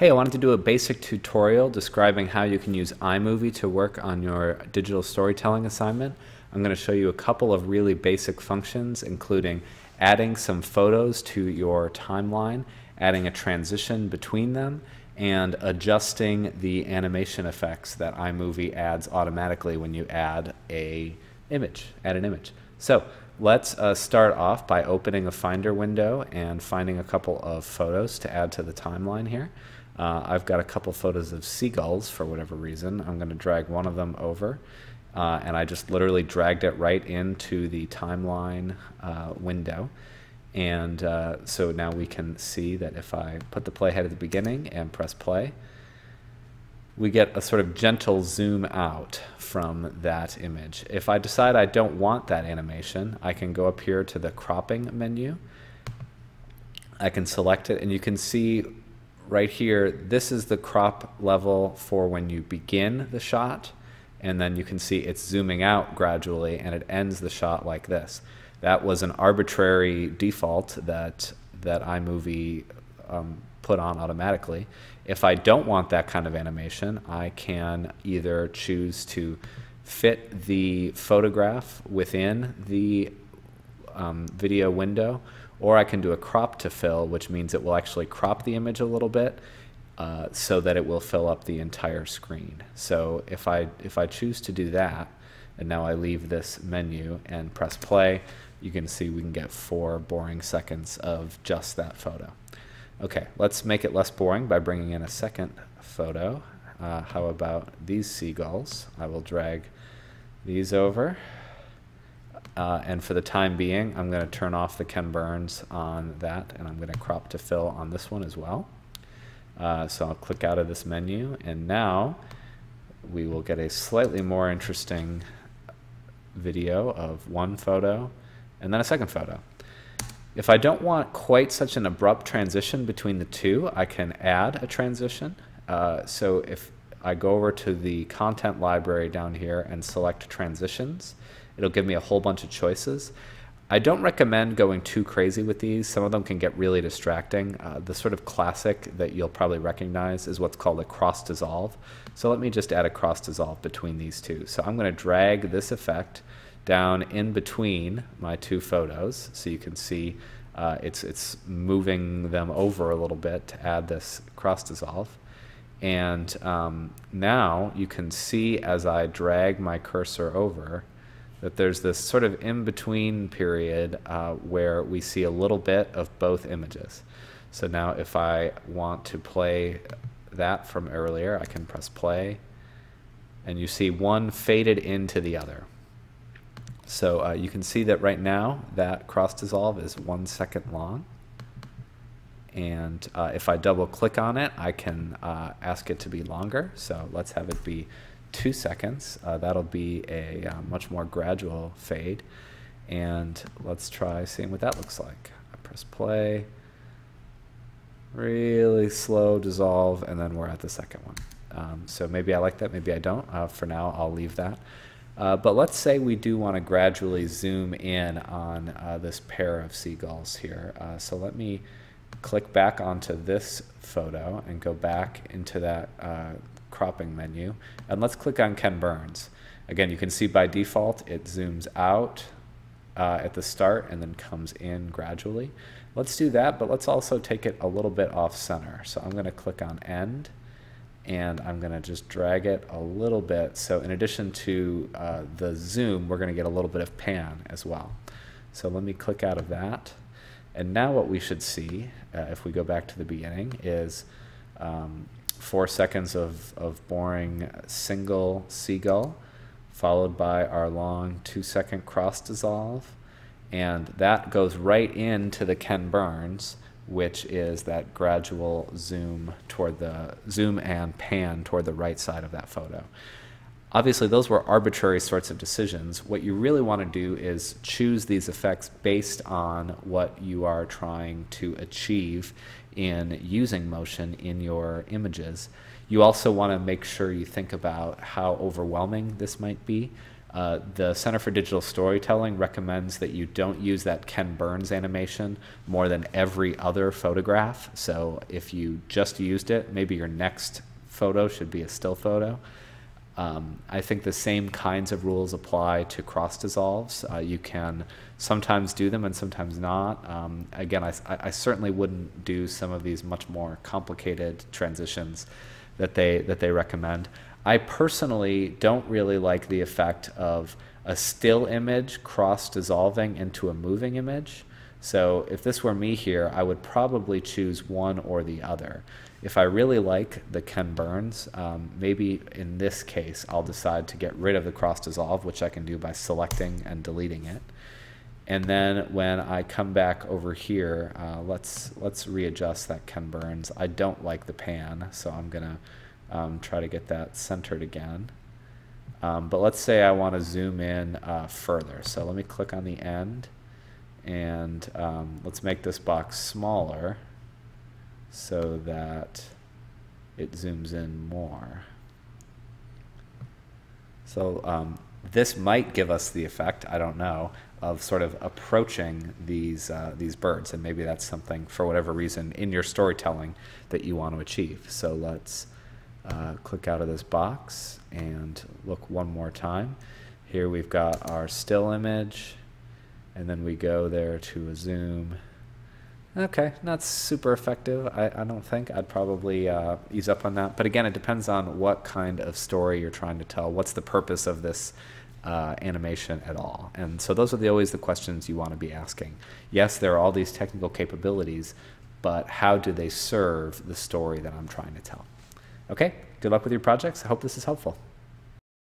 Hey, I wanted to do a basic tutorial describing how you can use iMovie to work on your digital storytelling assignment. I'm going to show you a couple of really basic functions, including adding some photos to your timeline, adding a transition between them, and adjusting the animation effects that iMovie adds automatically when you add a image, add an image. So let's uh, start off by opening a Finder window and finding a couple of photos to add to the timeline here. Uh, I've got a couple photos of seagulls for whatever reason. I'm going to drag one of them over. Uh, and I just literally dragged it right into the timeline uh, window. And uh, so now we can see that if I put the playhead at the beginning and press play, we get a sort of gentle zoom out from that image. If I decide I don't want that animation, I can go up here to the cropping menu. I can select it and you can see right here, this is the crop level for when you begin the shot. And then you can see it's zooming out gradually and it ends the shot like this. That was an arbitrary default that, that iMovie um, put on automatically. If I don't want that kind of animation, I can either choose to fit the photograph within the um, video window or I can do a crop to fill, which means it will actually crop the image a little bit uh, so that it will fill up the entire screen. So if I, if I choose to do that, and now I leave this menu and press play, you can see we can get four boring seconds of just that photo. Okay, let's make it less boring by bringing in a second photo. Uh, how about these seagulls? I will drag these over. Uh, and for the time being, I'm going to turn off the Ken Burns on that, and I'm going to crop to fill on this one as well. Uh, so I'll click out of this menu, and now we will get a slightly more interesting video of one photo and then a second photo. If I don't want quite such an abrupt transition between the two, I can add a transition. Uh, so if I go over to the content library down here and select transitions, It'll give me a whole bunch of choices. I don't recommend going too crazy with these. Some of them can get really distracting. Uh, the sort of classic that you'll probably recognize is what's called a cross dissolve. So let me just add a cross dissolve between these two. So I'm going to drag this effect down in between my two photos so you can see uh, it's, it's moving them over a little bit to add this cross dissolve. And um, now you can see as I drag my cursor over, that there's this sort of in-between period uh, where we see a little bit of both images. So now if I want to play that from earlier, I can press play, and you see one faded into the other. So uh, you can see that right now that cross dissolve is one second long. And uh, if I double click on it, I can uh, ask it to be longer. So let's have it be two seconds. Uh, that'll be a uh, much more gradual fade. And let's try seeing what that looks like. I press play, really slow dissolve, and then we're at the second one. Um, so maybe I like that, maybe I don't. Uh, for now, I'll leave that. Uh, but let's say we do want to gradually zoom in on uh, this pair of seagulls here. Uh, so let me click back onto this photo and go back into that cropping menu. And let's click on Ken Burns. Again, you can see by default it zooms out uh, at the start and then comes in gradually. Let's do that, but let's also take it a little bit off center. So I'm going to click on end and I'm going to just drag it a little bit. So in addition to uh, the zoom, we're going to get a little bit of pan as well. So let me click out of that. And now what we should see, uh, if we go back to the beginning, is um, four seconds of, of boring single seagull, followed by our long two second cross dissolve. And that goes right into the Ken Burns, which is that gradual zoom toward the zoom and pan toward the right side of that photo. Obviously, those were arbitrary sorts of decisions. What you really want to do is choose these effects based on what you are trying to achieve in using motion in your images. You also want to make sure you think about how overwhelming this might be. Uh, the Center for Digital Storytelling recommends that you don't use that Ken Burns animation more than every other photograph. So if you just used it, maybe your next photo should be a still photo. Um, I think the same kinds of rules apply to cross dissolves. Uh, you can sometimes do them and sometimes not. Um, again, I, I, certainly wouldn't do some of these much more complicated transitions that they that they recommend. I personally don't really like the effect of a still image cross dissolving into a moving image. So if this were me here, I would probably choose one or the other. If I really like the Ken Burns, um, maybe in this case, I'll decide to get rid of the cross dissolve, which I can do by selecting and deleting it. And then when I come back over here, uh, let's let's readjust that Ken Burns. I don't like the pan, so I'm gonna um, try to get that centered again. Um, but let's say I want to zoom in uh, further. So let me click on the end and um, let's make this box smaller so that it zooms in more. So um, this might give us the effect, I don't know, of sort of approaching these uh, these birds, and maybe that's something for whatever reason in your storytelling that you want to achieve. So let's uh, click out of this box and look one more time. Here we've got our still image, and then we go there to a zoom. Okay, not super effective, I, I don't think. I'd probably uh, ease up on that. But again, it depends on what kind of story you're trying to tell. What's the purpose of this uh, animation at all? And so those are the, always the questions you want to be asking. Yes, there are all these technical capabilities, but how do they serve the story that I'm trying to tell? Okay, good luck with your projects. I hope this is helpful.